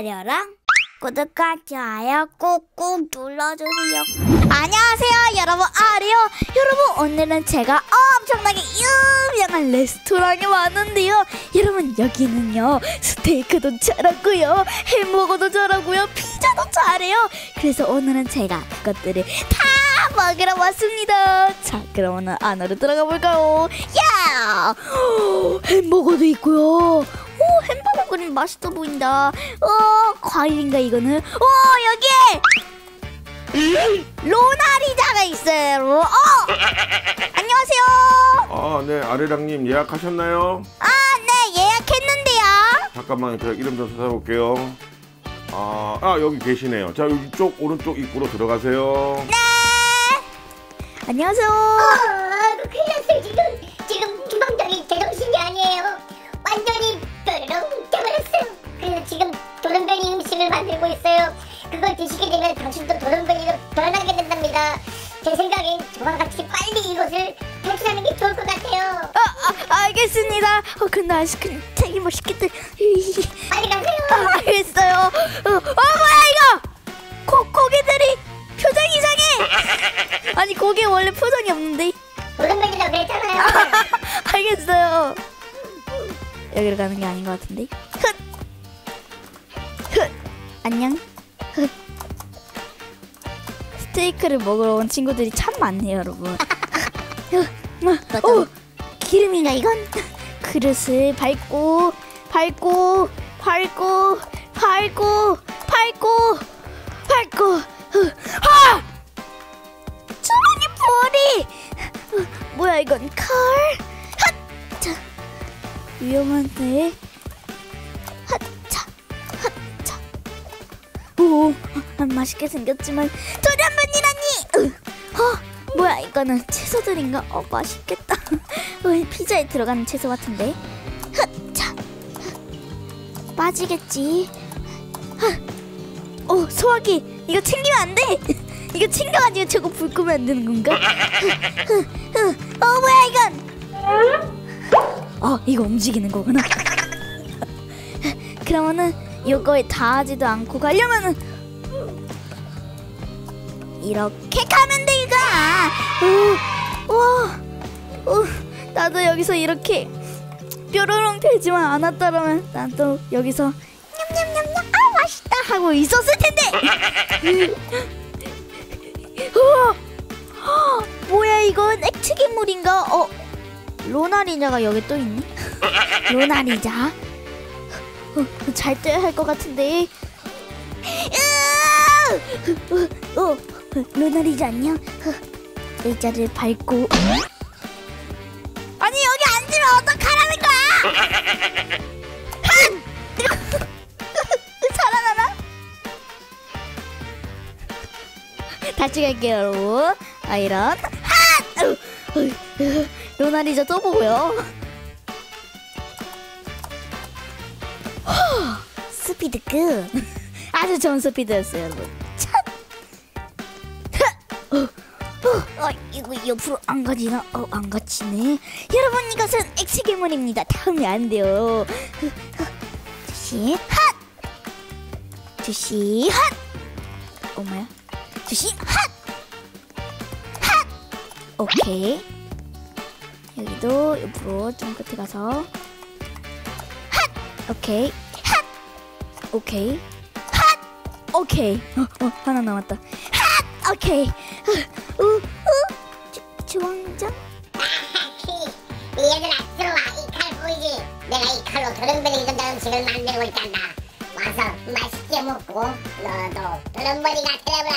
아려랑 구독과 좋아요 꾹꾹 눌러주세요. 안녕하세요, 여러분 아리요. 여러분 오늘은 제가 엄청나게 유명한 레스토랑에 왔는데요. 여러분 여기는요 스테이크도 잘하고요, 햄버거도 잘하고요, 피자도 잘해요. 그래서 오늘은 제가 그것들을 다 먹으러 왔습니다. 자, 오늘 안으로 들어가 볼까요? 야! 햄버거도 있고요. 오, 햄버거 그림 맛있어 보인다. 어, 과일인가 이거는? 오, 여기에 로나리자가 있어요. 어, 안녕하세요. 아, 네, 아리랑님 예약하셨나요? 아, 네, 예약했는데요. 잠깐만, 제가 이름 좀 찾아볼게요. 아, 아, 여기 계시네요. 자, 이쪽 오른쪽 입구로 들어가세요. 네. 안녕하세요. 만들고 있어요 그걸 드시게 되면 당신도 도른변이로 변하게 된답니다 제 생각엔 저와 같이 빨리 이것을 탈출하는 게 좋을 것 같아요 아, 아, 알겠습니다. 어, 근데 아이스크림 되게 맛있겠다. 빨리 가세요 아, 알겠어요. 어, 어 뭐야 이거? 고, 고개들이 표정 이상해. 아니 고개 원래 표정이 없는데. 도른변이라고 그랬잖아요 알겠어요. 여기로 가는 게 아닌 것 같은데. 안녕. 흑. 스테이크를 먹으러 온 친구들이 참 많네요, 여러분. 흑. 어, 오, 기름인가 이건? 그릇을 밟고 밟고 밟고 밟고 밟고 밟고 흑. 아! 주머니 볼이 어, 뭐야 이건 칼? 위험한데 오 아, 맛있게 생겼지만 도련변이라니? 어 뭐야 이거는 채소들인가? 어 맛있겠다. 어, 피자에 들어가는 채소 같은데. 핫차. 빠지겠지. 어 소화기. 이거 챙기면 안 돼. 이거 챙겨가지고 저거 불 끄면 안 되는 건가? 어 뭐야 이건? 어 이거 움직이는 거구나. 그러면은 이거에 닿지도 않고 가려면은 이렇게 가면 되가. 오, 와, 오, 나도 여기서 이렇게 뾰로롱 되지만 않았다라면 난 또 여기서 냠냠냠냠 아 맛있다 하고 있었을 텐데. 우와! 헉, 뭐야 이건 액체괴물인가? 어 로나리자가 여기 또 있네. 로나리자. 어, 잘 떠야 할 것 같은데. 어, 어, 로나리자 안녕. 어, 의자를 밟고. 아니 여기 앉으면 어떡하라는 거야? 핫! 살아나나? 다시 갈게요 아이런 핫! 어, 로나리자 또 보고요 스피드 끝 아주 좋은 스피드였어요 여러분! 어, 어, 어, 이거 옆으로 안 가지나? 어, 안 갇히네 여러분 이것은 액체괴물입니다 닿으면 안 돼요 두시 핫! 두시 핫! 어 뭐야? 두시 핫! 핫! 오케이 여기도 옆으로 좀 끝에 가서 핫! 오케이 핫! 오케이. 핫! 오케이. 어, 어 하나 남았다. 핫! 오케이. 우, 우, 주, 주황장 얘들아 들어와. 이 칼 보이지? 내가 이 칼로 도른변이 이런다 음식을 만들고 있단다. 와서 맛있게 먹고 너도 도른변이가 되려라.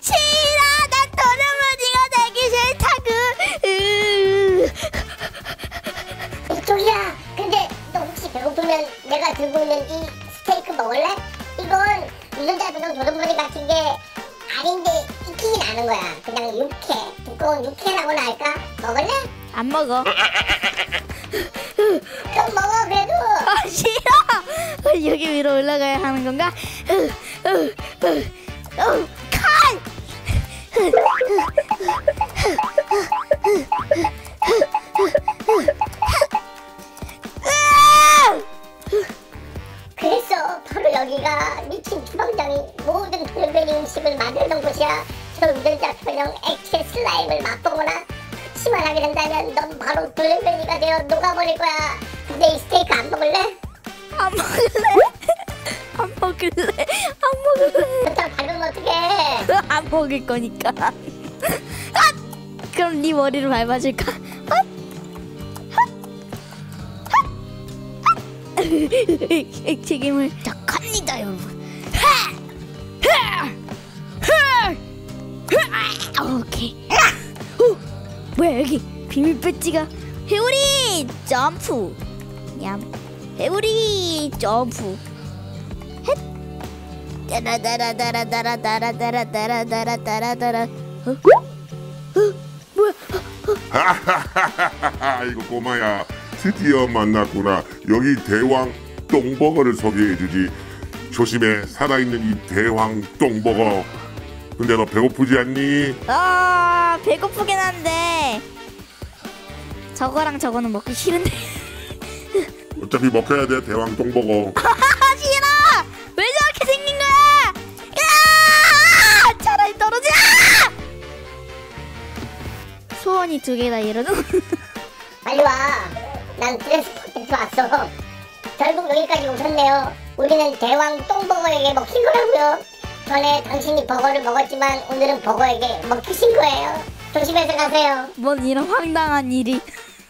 싫어. 난 도련머니가 되기 싫다구 내가 들고 있는 이 스테이크 먹을래? 이건 유전자분홍 도둑머리 같은 게 아닌데 익히긴 나는 거야. 그냥 육회, 두꺼운 육회라고나 할까? 먹을래? 안 먹어 좀 먹어 그래도. 아 싫어 여기 위로 올라가야 하는 건가 그래서 바로 여기가 미친 주방장이 모든 돌변이 음식을 만들던 곳이야 저 운전자 표정 액체 슬라임을 맛보거나 치만 하게 된다면 넌 바로 돌변이가 되어 녹아버릴 거야 근데 이 스테이크 안 먹을래? 안 먹을래? 안 먹을래? 안 먹을래? 그렇다고 밟으면 어떡해 안 먹을 거니까 아! 그럼 네 머리를 밟아줄까? 책임을 자 갑니다 여러분. 하! 오케이. 오, 뭐야 여기 비밀 배지가 해오리 점프. 냠. 해오리 점프. 따라따라따라따라따라따라따라따라따라 어? 어? 뭐야? 하하하하하 이거 꼬마야 드디어 만났구나. 여기 대왕 똥버거를 소개해주지. 조심해. 살아있는 이 대왕 똥버거. 근데 너 배고프지 않니? 아 배고프긴 한데 저거랑 저거는 먹기 싫은데. 어차피 먹혀야 돼 대왕 똥버거. 아 싫어! 왜 저렇게 생긴 거야? 야! 차라리 떨어져! 소원이 두 개다 이러는 빨리 와. 난 트랜스포트에서 왔어. 결국 여기까지 오셨네요. 우리는 대왕 똥버거에게 먹힌 거라고요. 전에 당신이 버거를 먹었지만 오늘은 버거에게 먹히신 거예요. 조심해서 가세요. 뭔 이런 황당한 일이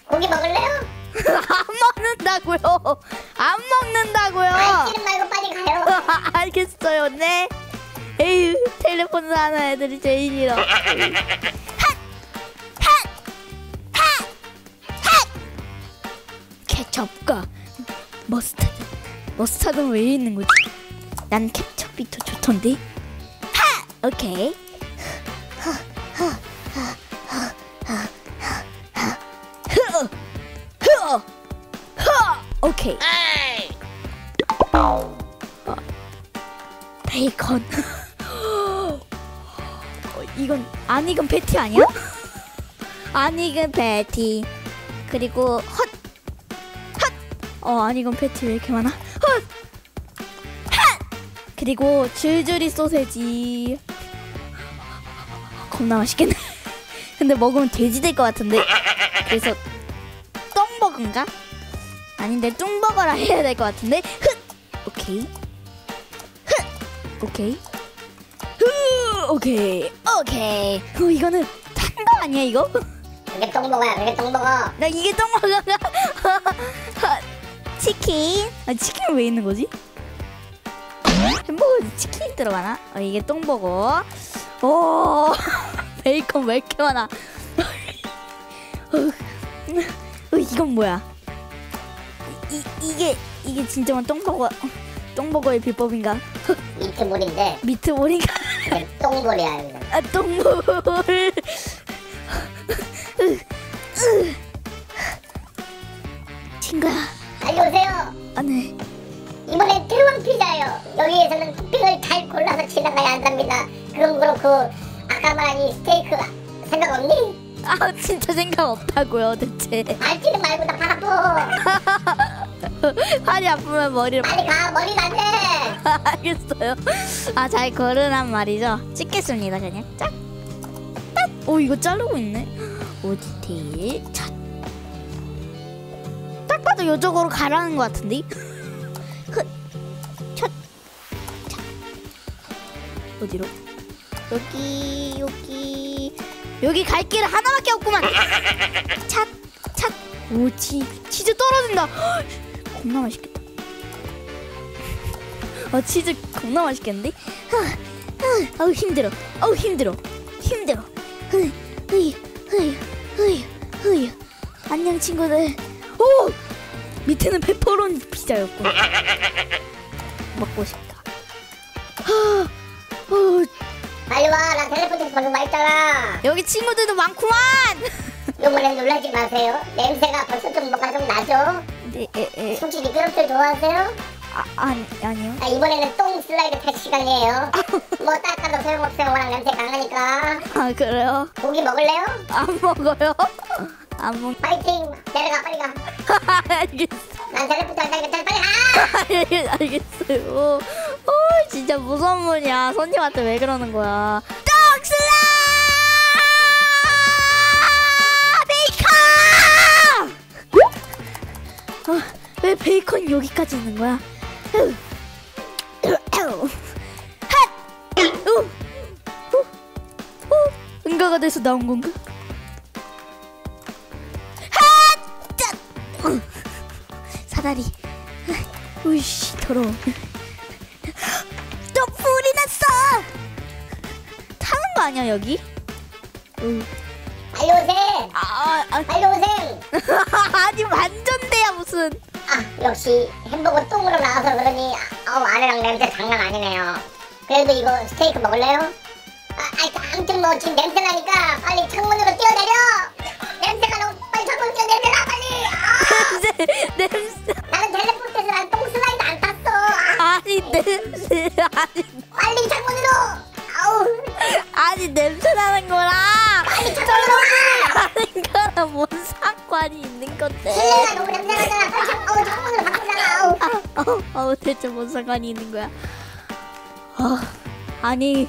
고기 먹을래요? 안 먹는다고요 안 먹는다고요 알지는 말고 빨리 가요. 알겠어요, 네. 에휴, 텔레폰 하는 애들이 제일 싫어. 첩과 머스타드. 머스타드는 왜 있는 거지? 난 케첩이 더 좋던데. 하! 오케이. 오케이. 베이컨. 어, 이건 안 익은 패티 아니야? 안 익은 패티. 그리고 헛. 헛. 어, 안 익은 패티 왜 이렇게 많아? 헛. 핫. 그리고 줄줄이 소세지. 겁나 맛있겠네. 근데 먹으면 돼지 될 것 같은데. 그래서 똥버거인가? 아닌데 뚱버거라 해야 될 것 같은데. 흑. 오케이. 오케이. 흐, 오케이. 오케이. 어, 이거는 탄거 아니야, 이거? 그게 똥버거야. 그게 똥버거. 나 이게 똥버거가. 치킨. 아, 치킨 왜 있는 거지? 햄버거에 치킨 들어가나? 어, 이게 똥버거. 오, 베이컨 왜 이렇게 많아? 어, 어, 이건 뭐야? 이, 이게, 이게 진정한 똥버거, 똥버거의 비법인가? 미트볼인데 미트볼인가? 똥볼이야. 아 똥볼 없다고요 대체 알지는 말고 나발 아파. 팔이 아프면 머리를 빨리 가. 머리 안 돼. 알겠어요. 아 잘 걸으란 말이죠? 찍겠습니다 그냥. 짝딱오 이거 자르고 있네. 탓딱 봐도 요쪽으로 가라는 것 같은데? 어디로? 여기 여기. 여기 갈 길은 하나밖에 없구만. 찻찻 오 치 치즈 떨어진다 헉, 겁나 맛있겠다 아 치즈 겁나 맛있겠는데? 아, 힘들어. 아우 힘들어. 힘들어. 흐이 흐이 흐이 흐이 흐이. 안녕 친구들. 오 밑에는 페퍼로니 피자였고. 먹고 싶다. 아, 어, 빨리 와. 나 텔레포트에서 방금 말했잖아. 여기 친구들도 많구만. 이번엔 놀라지 마세요. 냄새가 벌써 좀 뭔가 좀 나죠? 네, 에, 에, 혹시 미끄럼틀 좋아하세요? 아, 아니 아니요. 아, 이번에는 똥 슬라이드 탈 시간이에요. 뭐 닦아도 소용없어요. 워낙 냄새 강하니까. 아 그래요? 고기 먹을래요? 안 먹어요? 안 먹. 파이팅! 내려가 빨리 가. 알겠어. 난 텔레포트 할 테니까 빨리 가! 알- 알겠어요. 어, 진짜 무서운 분이야. 손님한테 왜 그러는 거야? 왜 베이컨 여기까지 있는 거야? 응가가 돼서 나온 건가? 어. 사다리 우이씨 더러워 또 불이 났어 타는 거 아니야 여기? 응. 빨리 오세요. 아, 아, 오세요. 아니 완전대야 무슨 아 역시 햄버거 똥으로 나와서 그러니 아우 아내랑 냄새 장난 아니네요. 그래도 이거 스테이크 먹을래요? 아, 아 아무튼 뭐 지금 냄새 나니까 빨리 창문 대체 뭔 상관이 있는 거야 아, 아니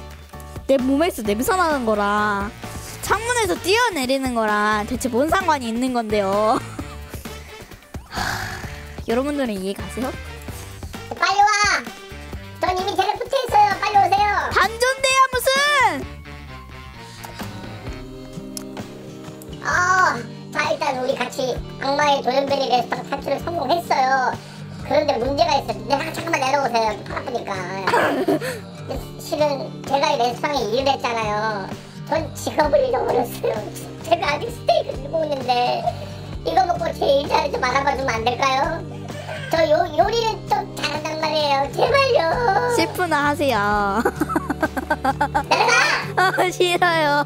내 몸에서 냄새 나는 거랑 창문에서 뛰어내리는 거랑 대체 뭔 상관이 있는 건데요 하, 여러분들은 이해 가세요? 빨리 와. 전 이미 텔레포트 했어요. 빨리 오세요. 반전대야 무슨 어, 자 일단 우리 같이 악마의 돌연변이 레스토랑 탈출을 성공했어요. 그런데 문제가 있어요. 내가 잠깐만 내려오세요. 팔 아프니까. 실은 제가 이 레스토랑에 일을 했잖아요. 전 직업을 잃어버렸어요. 제가 아직 스테이크 들고 있는데 이거 먹고 제 일자리 좀 알아봐 주면 안 될까요? 저 요, 요리는 좀 잘한단 말이에요. 제발요. 셰프나 하세요 내려가! 아, 싫어요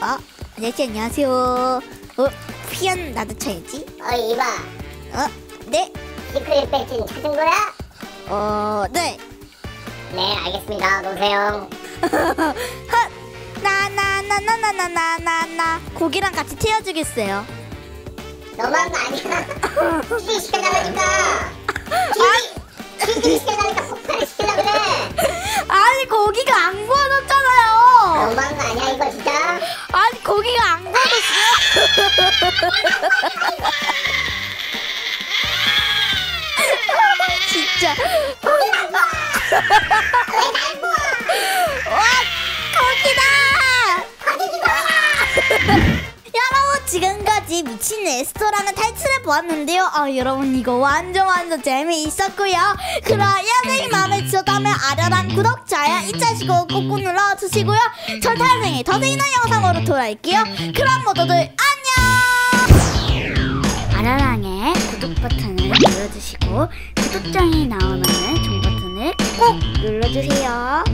어? 아저씨 안녕하세요 어? 피한 나도 쳐야지 어, 이봐. 어? 네? 시크릿 배지는 찾은 거야? 어, 네 네, 알겠습니다. 놓으세요. 나나나나나나나나 고기랑 같이 튀어주겠어요 너무한 거 아니야? 튀기 시켜달라니까. 지금까지 미친 레스토랑을 탈출해 보았는데요. 아 여러분 이거 완전 완전 재미있었고요. 그럼 영상이 마음에 드셨다면 아련한 구독 잊지 마시고 꾹꾹 눌러주시고요. 전 탄생의 더 재미있는 영상으로 돌아올게요. 그럼 모두들 안녕! 아라랑의 구독 버튼을 눌러주시고 구독장이 나오면 종 버튼을 꼭 눌러주세요